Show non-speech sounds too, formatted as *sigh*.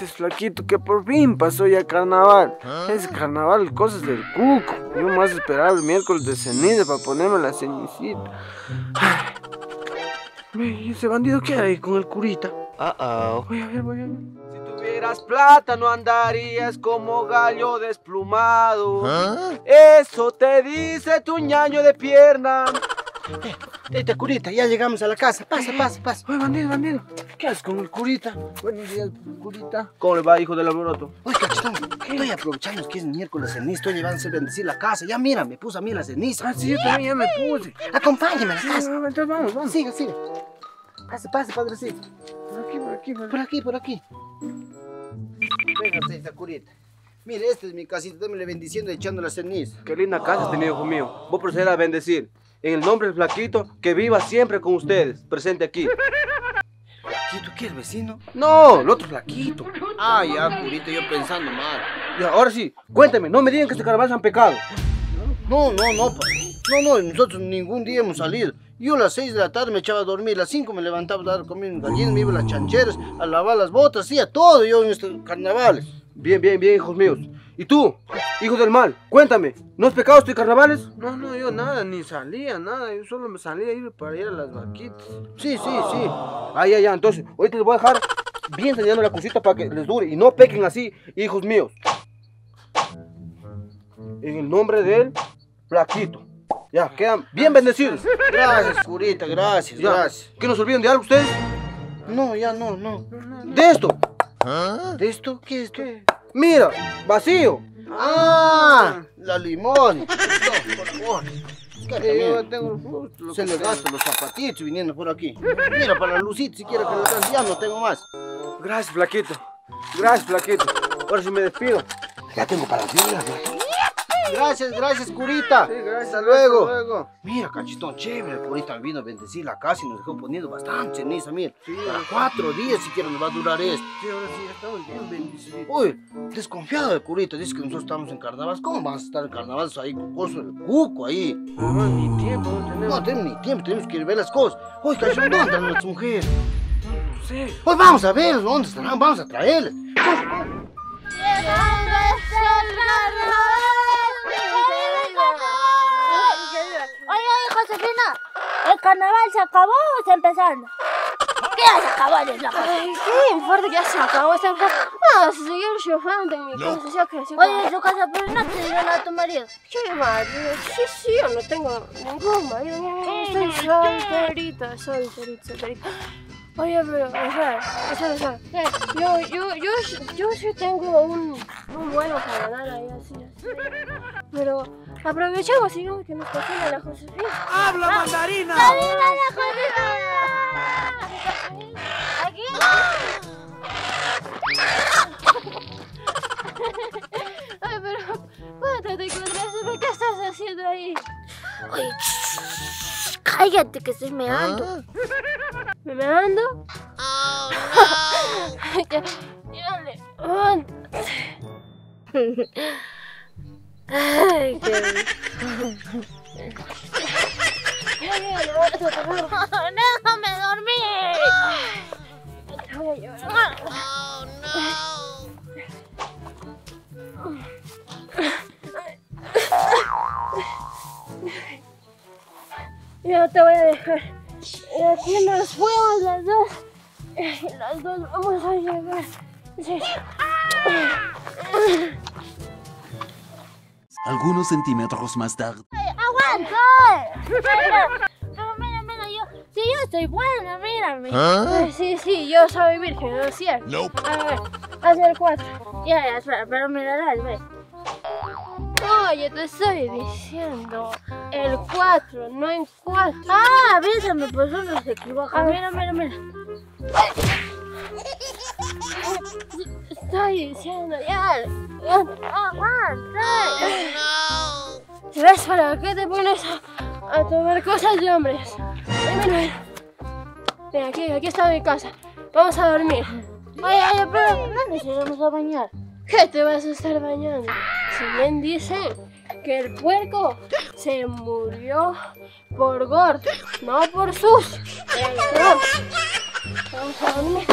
Gracias, flaquito, que por fin pasó ya carnaval. Es carnaval, cosas del cuco. Yo más esperaba el miércoles de ceniza para ponerme la cenicita. ¿Y ese bandido qué hay con el curita? Uh oh. Voy a ver, voy a ver. Si tuvieras plata no andarías como gallo desplumado. Eso te dice tu ñaño de pierna. Vete, curita, ya llegamos a la casa. Pasa, pasa, pasa. Oye, bandido, bandido. ¿Qué haces con el curita? Buenos días, curita. ¿Cómo le va, hijo del alboroto? Oye, cachetón, estoy aprovechando que es miércoles ceniza. Estoy llevándose a bendecir la casa. Ya mira, me puso a mí la ceniza. Ah, sí, yo también ya me puse. Acompáñame a la Sí, casa. entonces vamos, vamos. Siga, siga. Pase, pase, padrecito. Por aquí, por aquí, por aquí. Por aquí, por aquí. Venga, esta curita. Mire, esta es mi casita. Démele bendiciendo echando la ceniza. Qué linda casa has tenido, hijo mío. Voy a proceder a bendecir. En el nombre del flaquito, que viva siempre con ustedes. Presente aquí. ¿Flaquito qué, el vecino? No, el otro flaquito. Ah, ya, curita, yo pensando mal. Y ahora sí, cuéntame, no me digan que este carnaval se han pecado. No, no, no, pa. No, no, nosotros ningún día hemos salido. Yo a las 6 de la tarde me echaba a dormir, a las 5 me levantaba a dar comida en gallinas, me iba a las chancheras, a lavar las botas, hacía todo yo en estos carnavales. Bien, bien, bien, hijos míos. ¿Y tú, hijo del mal? Cuéntame, ¿no has pecado estos carnavales? No, no, yo nada, ni salía, nada. Yo solo me salía a ir para ir a las vaquitas. Sí, sí, sí. Ah, ya, ya, entonces, ahorita les voy a dejar bien enseñando la cosita para que les dure y no pequen así, hijos míos. En el nombre del flaquito. Ya, quedan bien bendecidos. Gracias, curita, gracias, Ya, gracias. ¿Que nos olviden de algo ustedes? No, ya no, no. De esto. ¿De esto? ¿Qué es esto? Mira, vacío. ¡Ah! La limón. *laughs* No, por favor. Es que Eh, yo tengo lo se le gastan los zapatitos viniendo por aquí. Mira, para la lucita, si quiere que le dan, ya no tengo más. Gracias, flaquito. Gracias, flaquito. Ahora sí me despido. Ya tengo para ti, Gracias, gracias, curita. Sí, gracias. Hasta luego. Hasta luego. Mira, cachitón, chévere, el curita me vino a bendecir la casa y nos dejó poniendo bastante ceniza, mira. Para cuatro días siquiera nos va a durar esto. Sí, ahora sí, ya estamos bien bendecidos. Uy, desconfiado del curita, dice que nosotros estamos en carnaval. ¿Cómo vamos a estar en carnaval ahí con cosas del cuco ahí? No, ni tiempo no tenemos. No tenemos ni tiempo, tenemos que ir a ver las cosas. Uy, cachón, ¿dónde están nuestras mujeres? No sé. Pues vamos a ver, ¿dónde estarán? Vamos a traerlas oye, Josefina, ¿el carnaval se acabó o está empezando? ¿Qué ya se acabó? Ay, ¿qué importa que ya se acabó esta cosa? Vamos a seguir chofando en mi casa, que sí. Oye, en su casa, pero no te dieron a tu marido. ¿Qué marido? Sí, sí, yo no tengo ningún marido. Estoy solterita, solterita, solterita. Oye, pero, espera, espera, espera. Yo, yo, yo, yo sí tengo un, un bueno para dar ahí, así, así. Pero aprovechamos, digamos, que nos cocina la Josefina. ¡Habla, mandarina! ¡Viva la Josefina! ¿Aquí? *laughs* Ay, pero, cuéntate, Josefina, ¿qué estás haciendo ahí? Oye, cállate que estoy meando. ¿Me me ando? *laughs* ya, ya, levántate. *laughs* Ay. Déjame *laughs* dormir. Voy a llevar. Yo te voy a dejar. Aquí nos fuimos las dos. Las dos vamos a llegar. Sí. Algunos centímetros más tarde. ¡Aguanta! Mira, pero mira, mira, yo... Sí, yo estoy buena, mírame. Ay, Sí, sí, yo soy virgen, ¿no es cierto? A ver, haz el 4. Ya, ya, espera, pero mira, dale, ve. Oye, te estoy diciendo el 4, no en 4. Ah, avísame, pues uno se equivoca. A ver. Mira, mira, mira. Estoy diciendo ya. Aguanta. ¿Ves para qué te pones a, tomar cosas de hombres? Ven, ven, ven. Aquí, aquí está mi casa. Vamos a dormir. Oye, oye, pero ¿dónde nos iremos a bañar? ¿Qué te vas a estar bañando? Si bien dicen que el puerco se murió por gordo, no por sus. Vamos a dormir.